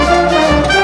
Música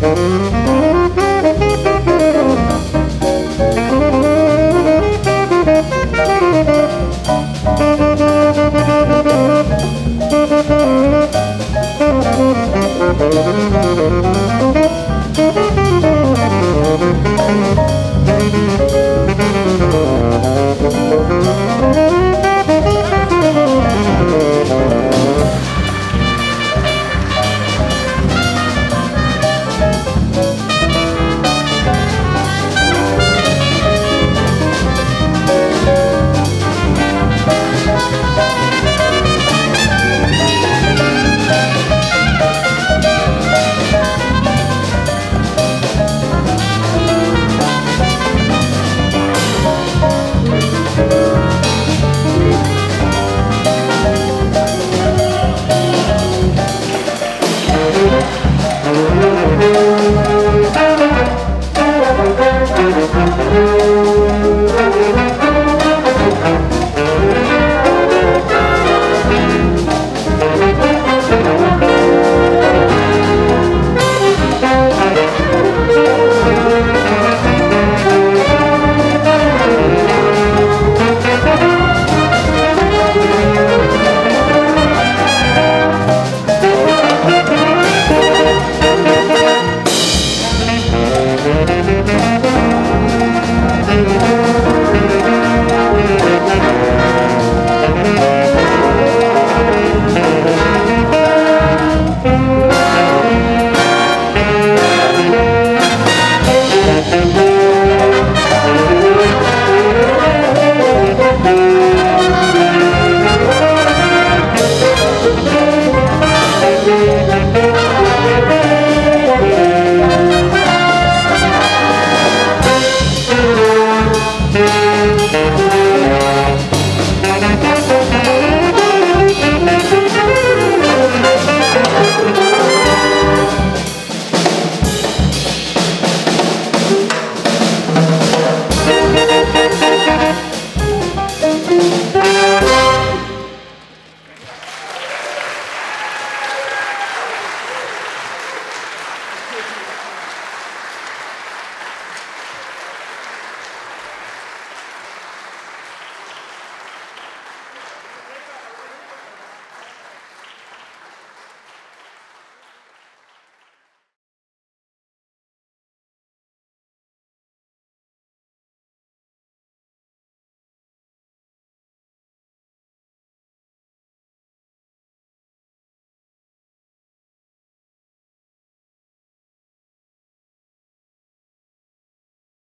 Thank